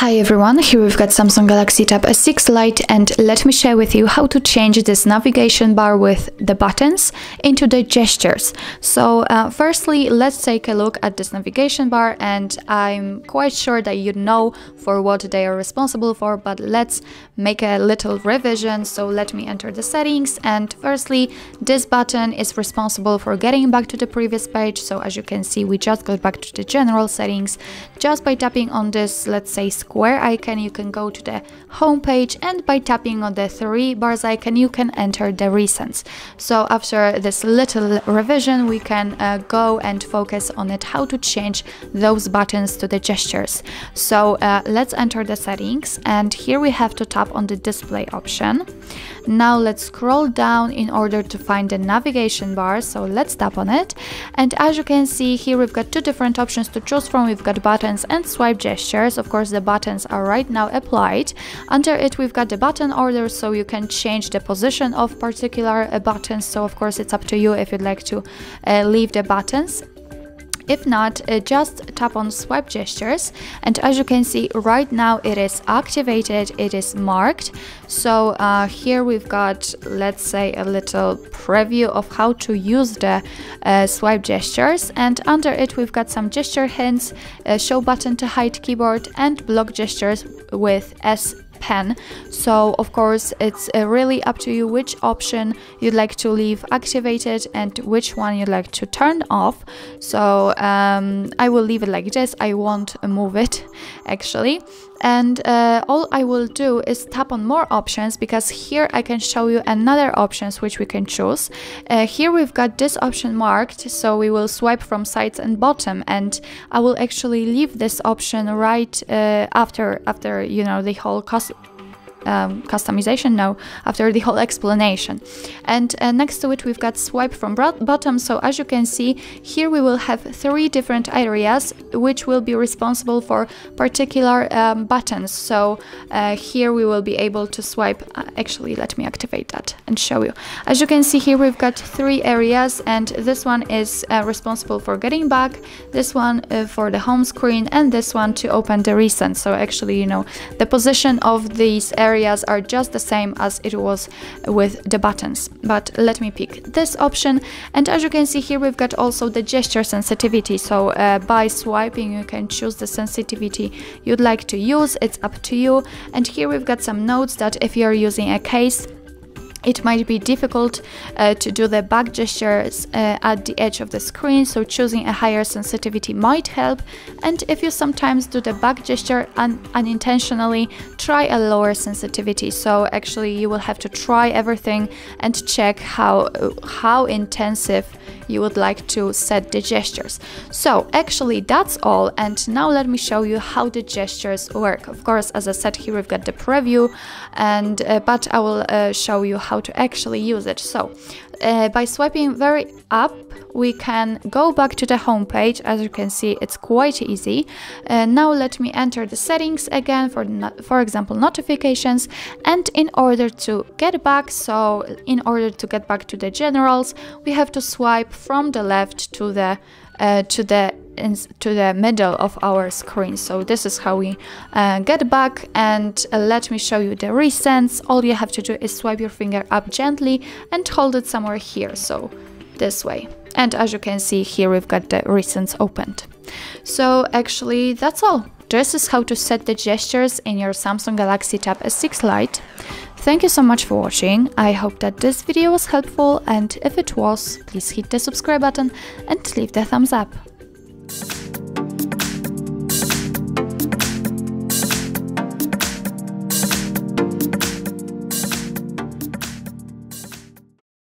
Hi everyone, here we've got Samsung Galaxy Tab S6 Lite and let me share with you how to change this navigation bar with the buttons into the gestures. So uh, firstly, let's take a look at this navigation bar and I'm quite sure that you know for what they are responsible for, but let's make a little revision. So let me enter the settings and firstly, this button is responsible for getting back to the previous page. So as you can see, we just got back to the general settings just by tapping on this, let's say square icon you can go to the home page and by tapping on the three bars icon you can enter the recents. So after this little revision we can uh, go and focus on it how to change those buttons to the gestures. So uh, let's enter the settings and here we have to tap on the display option. Now let's scroll down in order to find the navigation bar. So let's tap on it. And as you can see here, we've got two different options to choose from. We've got buttons and swipe gestures. Of course, the buttons are right now applied. Under it, we've got the button order, so you can change the position of particular uh, buttons. So of course, it's up to you if you'd like to uh, leave the buttons if not, uh, just tap on swipe gestures and as you can see right now it is activated, it is marked. So uh, here we've got, let's say, a little preview of how to use the uh, swipe gestures and under it we've got some gesture hints, show button to hide keyboard and block gestures with S pen. So of course it's uh, really up to you which option you'd like to leave activated and which one you'd like to turn off. So um, I will leave it like this. I won't move it actually and uh, all I will do is tap on more options because here I can show you another options which we can choose. Uh, here we've got this option marked so we will swipe from sides and bottom and I will actually leave this option right uh, after after you know the whole cost um, customization now after the whole explanation. And uh, next to it we've got swipe from bottom. So as you can see here we will have three different areas which will be responsible for particular um, buttons. So uh, here we will be able to swipe. Uh, actually let me activate that and show you. As you can see here we've got three areas and this one is uh, responsible for getting back, this one uh, for the home screen and this one to open the recent. So actually you know the position of these areas areas are just the same as it was with the buttons. But let me pick this option. And as you can see here, we've got also the gesture sensitivity. So uh, by swiping, you can choose the sensitivity you'd like to use. It's up to you. And here we've got some notes that if you're using a case, it might be difficult uh, to do the back gestures uh, at the edge of the screen, so choosing a higher sensitivity might help. And if you sometimes do the back gesture un unintentionally, try a lower sensitivity. So actually you will have to try everything and check how, how intensive you would like to set the gestures. So actually that's all and now let me show you how the gestures work. Of course, as I said here we've got the preview and uh, but I will uh, show you how to actually use it. So uh, by swiping very up we can go back to the home page as you can see it's quite easy. Uh, now let me enter the settings again for for example notifications. And in order to get back so in order to get back to the generals we have to swipe from the left to the uh, to the to the middle of our screen. So this is how we uh, get back and uh, let me show you the recents. All you have to do is swipe your finger up gently and hold it somewhere here. So this way. And as you can see here we've got the recents opened. So actually that's all. This is how to set the gestures in your Samsung Galaxy Tab S6 Lite. Thank you so much for watching, I hope that this video was helpful. And if it was, please hit the subscribe button and leave the thumbs up.